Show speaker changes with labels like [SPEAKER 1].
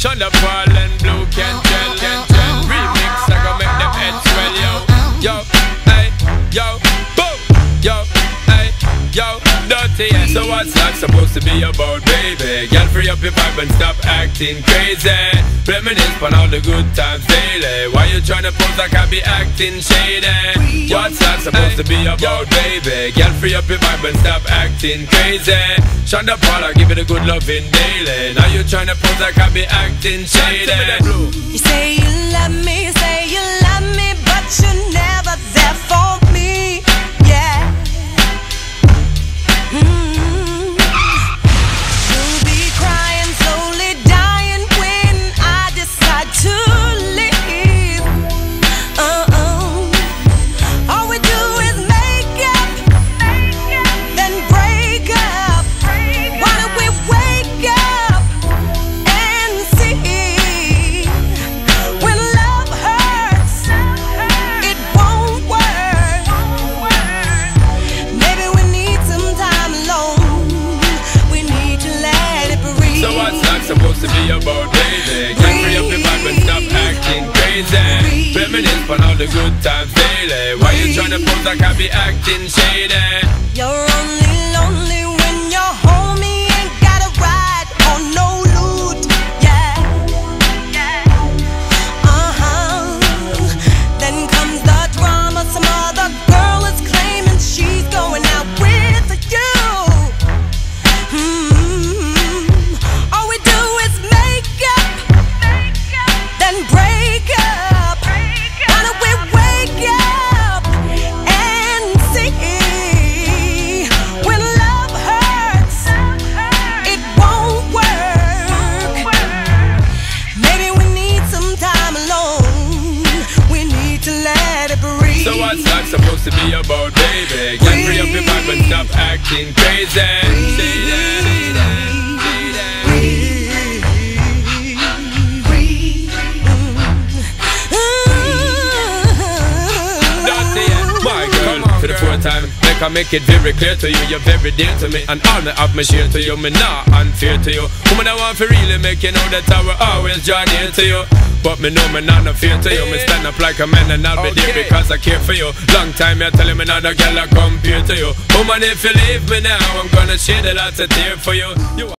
[SPEAKER 1] Sean Da Paul and Blu Cantrell, yo, dirty. So what's that supposed to be about, baby? Girl, free up your vibe and stop acting crazy. Reminisce on all the good times daily. Why you tryna pose like I be acting shady? What's that supposed to be about, baby? Girl, free up your vibe and stop acting crazy. Sean Da Paul, I give it a good loving daily. Now you tryna pose like I be acting shady.
[SPEAKER 2] You say you love me, you say you love me, but you're
[SPEAKER 1] baby? Get free up your vibe and stop acting crazy. Reminisce on all the good times daily. Why you tryna pose like I be acting shady?
[SPEAKER 2] You're only lonely
[SPEAKER 1] what's that supposed to be about, baby? Get free up your vibe and stop acting crazy. Shady. Dirty, time, make I make it very clear to you, you're very dear to me, and all me have me share to you, me not unfair to you. Woman, I want to really make you know that I will always draw near to you. But me know me not no fear to you. Me stand up like a man and I'll be there because I care for you. Long time you're telling me not a girl I compare to you. Woman, if you leave me now, I'm gonna shed a lot of tears for you. you